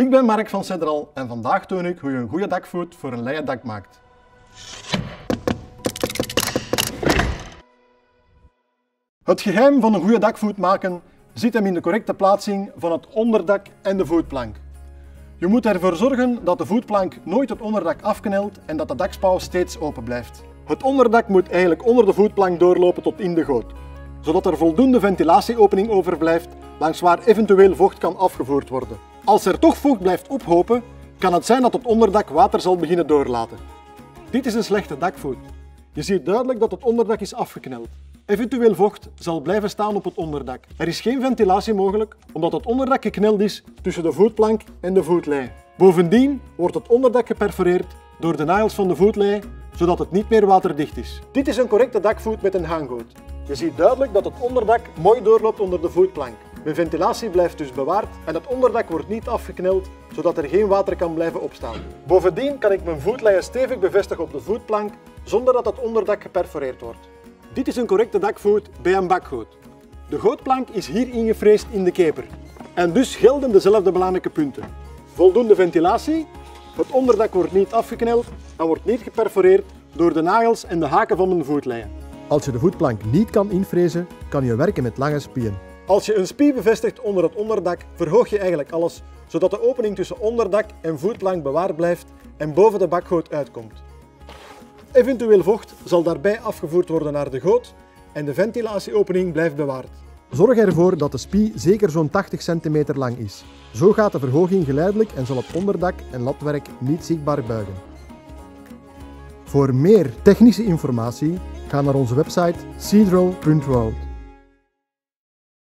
Ik ben Mark van Cedral en vandaag toon ik hoe je een goede dakvoet voor een leien dak maakt. Het geheim van een goede dakvoet maken zit hem in de correcte plaatsing van het onderdak en de voetplank. Je moet ervoor zorgen dat de voetplank nooit het onderdak afknelt en dat de dakspouw steeds open blijft. Het onderdak moet eigenlijk onder de voetplank doorlopen tot in de goot, zodat er voldoende ventilatieopening overblijft langs waar eventueel vocht kan afgevoerd worden. Als er toch vocht blijft ophopen, kan het zijn dat het onderdak water zal beginnen doorlaten. Dit is een slechte dakvoet. Je ziet duidelijk dat het onderdak is afgekneld. Eventueel vocht zal blijven staan op het onderdak. Er is geen ventilatie mogelijk omdat het onderdak gekneld is tussen de voetplank en de voetlei. Bovendien wordt het onderdak geperforeerd door de nagels van de voetlei, zodat het niet meer waterdicht is. Dit is een correcte dakvoet met een haangoot. Je ziet duidelijk dat het onderdak mooi doorloopt onder de voetplank. Mijn ventilatie blijft dus bewaard en het onderdak wordt niet afgekneld, zodat er geen water kan blijven opstaan. Bovendien kan ik mijn voetleien stevig bevestigen op de voetplank, zonder dat het onderdak geperforeerd wordt. Dit is een correcte dakvoet bij een bakgoot. De gootplank is hier ingefreesd in de keper. En dus gelden dezelfde belangrijke punten. Voldoende ventilatie, het onderdak wordt niet afgekneld en wordt niet geperforeerd door de nagels en de haken van mijn voetleien. Als je de voetplank niet kan invrezen, kan je werken met lange spieën. Als je een spie bevestigt onder het onderdak, verhoog je eigenlijk alles, zodat de opening tussen onderdak en voetplank bewaard blijft en boven de bakgoot uitkomt. Eventueel vocht zal daarbij afgevoerd worden naar de goot en de ventilatieopening blijft bewaard. Zorg ervoor dat de spie zeker zo'n 80 cm lang is. Zo gaat de verhoging geleidelijk en zal het onderdak en latwerk niet zichtbaar buigen. Voor meer technische informatie ga naar onze website cedro.world.